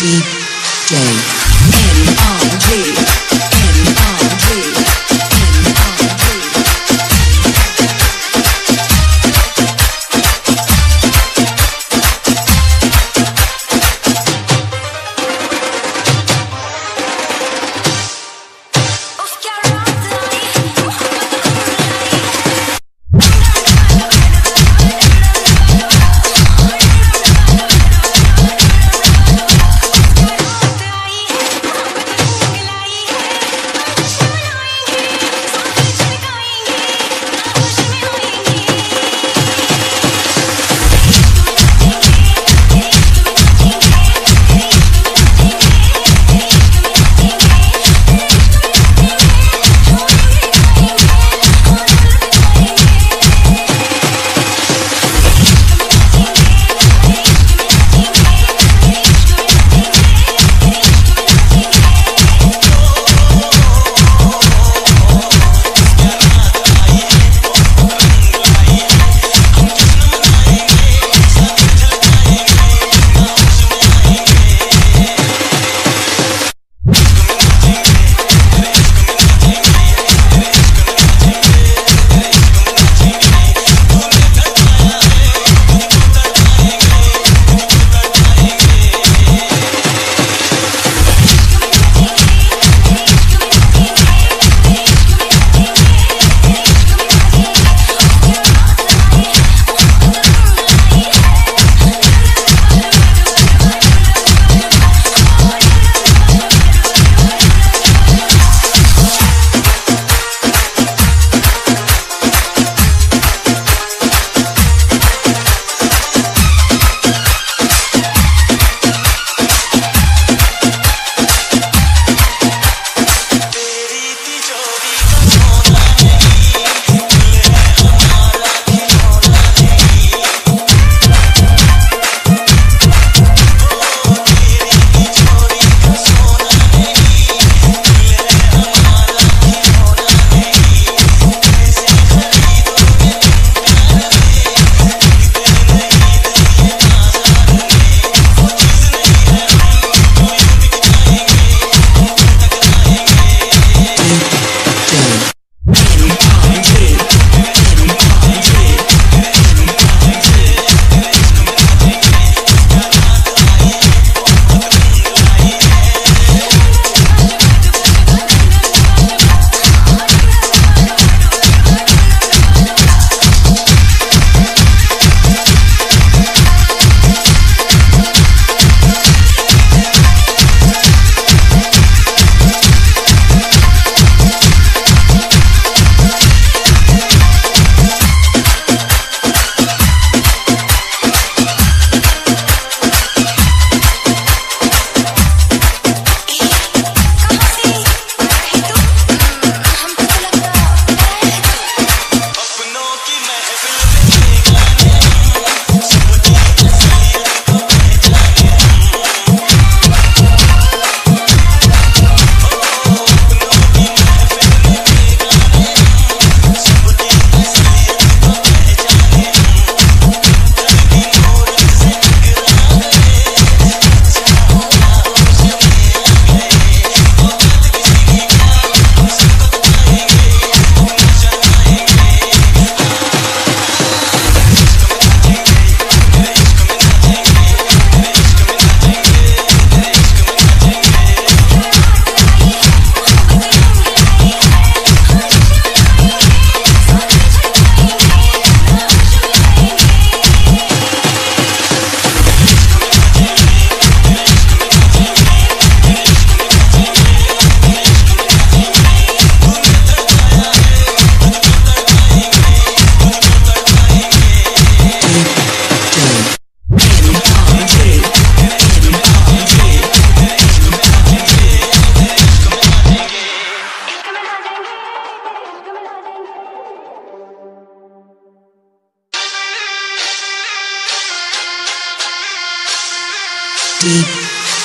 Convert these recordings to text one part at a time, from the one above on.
DJ NRG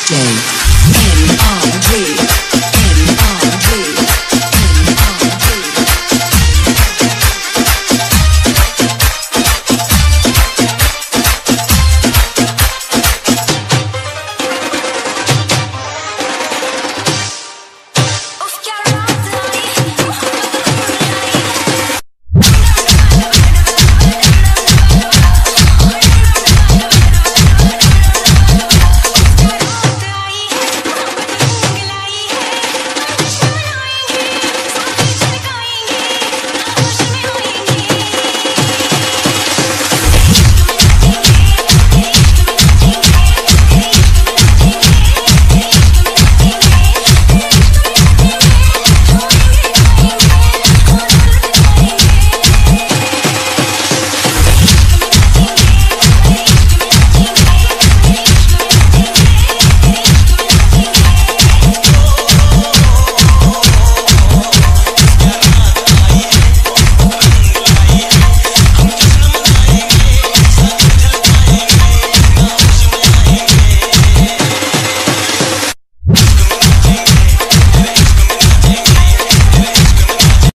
DJ NRG